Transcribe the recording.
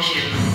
You.